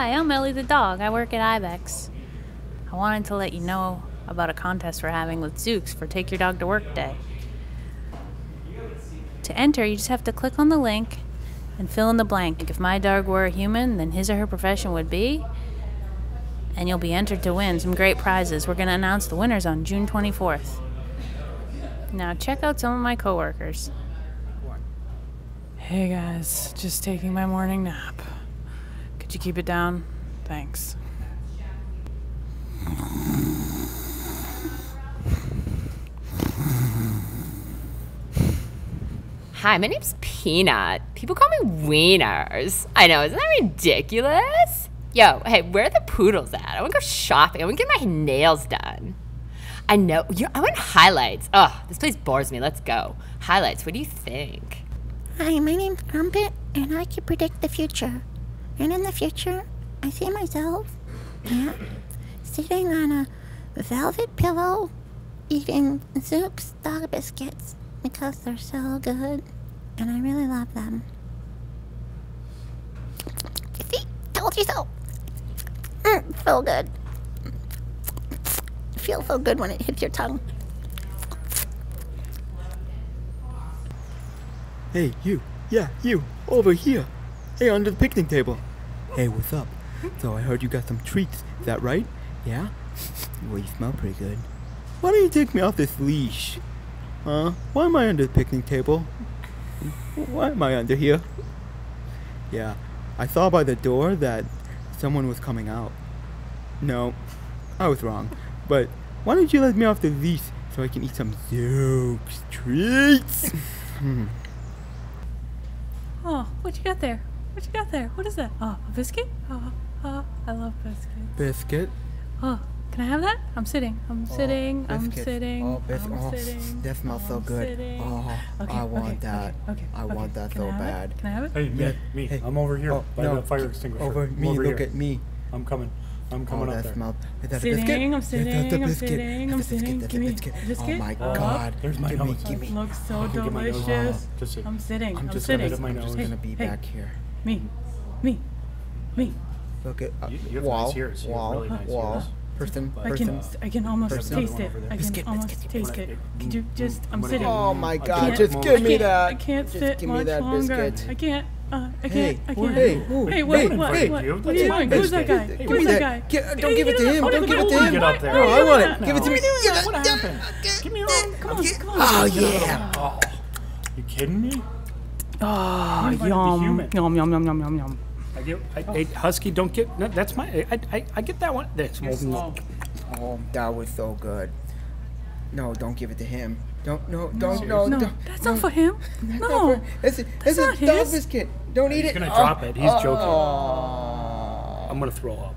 Hi, I'm Ellie the dog. I work at Ibex. I wanted to let you know about a contest we're having with Zukes for Take Your Dog to Work Day. To enter, you just have to click on the link and fill in the blank. If my dog were a human, then his or her profession would be. And you'll be entered to win some great prizes. We're going to announce the winners on June 24th. Now, check out some of my coworkers. Hey guys, just taking my morning nap. Could you keep it down? Thanks. Hi, my name's Peanut. People call me Wieners. I know, isn't that ridiculous? Yo, hey, where are the poodles at? I want to go shopping. I want to get my nails done. I know. You, I want highlights. Ugh, this place bores me. Let's go. Highlights. What do you think? Hi, my name's Crumpet, and I can predict the future. And in the future, I see myself, yeah, sitting on a velvet pillow, eating Zuke's dog biscuits because they're so good, and I really love them. See, told you so. Mm, so good. Feels so good when it hits your tongue. Hey, you. Yeah, you. Over here. Hey, under the picnic table. Hey, what's up? So I heard you got some treats. Is that right? Yeah? Well, you smell pretty good. Why don't you take me off this leash? Huh? Why am I under the picnic table? Why am I under here? Yeah, I saw by the door that someone was coming out. No, I was wrong. But why don't you let me off the leash so I can eat some Zuke's treats? Hmm. Oh, what you got there? What you got there? What is that? Oh, a biscuit? Oh, oh I love biscuits. Biscuit? Oh, can I have that? I'm sitting. I'm oh, sitting. I'm sitting. Oh, bis- I'm oh, sitting. that smells so I'm good. sitting. Oh, Okay, I want okay, that. Okay, okay, I okay. that Can so I have it? bad. Can I have it? Hey, me, Yeah, me. hey. I'm over here Oh, by no, the fire extinguisher. Over I'm me, over look here. at me. I'm coming. I'm Oh, coming up that there. smelled. Is that Sitting, a biscuit? I'm Yes, that's sitting, a I'm biscuit. sitting, That's I'm a biscuit. sitting. That's Give a me biscuit. a oh biscuit. Oh my Oh, god. there's my give nose. me, give me. Looks so Oh, get my nose on. delicious. Just sit. I'm sitting. I'm I'm, just sitting. gonna, my I'm nose. just gonna be Hey, back here. Me, me, me. Look at uh, You- you have wall, nice ears. You have wall, really nice wall. ears. Person, But- I can, person. I can almost There's another taste it. I can Biscuit, almost biscuit, taste biscuit. it. Could you just? I'm I'm sitting. Oh my god, just give me that. I can't Just sit give me much that longer. biscuit. I can't. Uh, I can't. I can't. hey, who- Hey, what? hey, what? hey, what? you. What are you doing? Who's that guy? Hey, Who's give me that that. guy? Get- don't Hey, give it to him. Don't give it to him. Get up there. No, I want it. Give it to me. What happened? Give me on. Come on, come on. Oh yeah. You kidding me? Oh, You might be yum, yum, yum, yum, yum, yum, yum. I get. I, hey, Husky, don't get. No, that's my. I, I, I get that one. That's Oh, that was so good. No, don't give it to him. Don't, no, don't, no, No, don't. that's no. not for him. That's No. not for- It's a, it's not a dog his. biscuit. Don't eat He's it. He's gonna Oh, drop it. He's oh. joking. oh. I'm gonna throw up.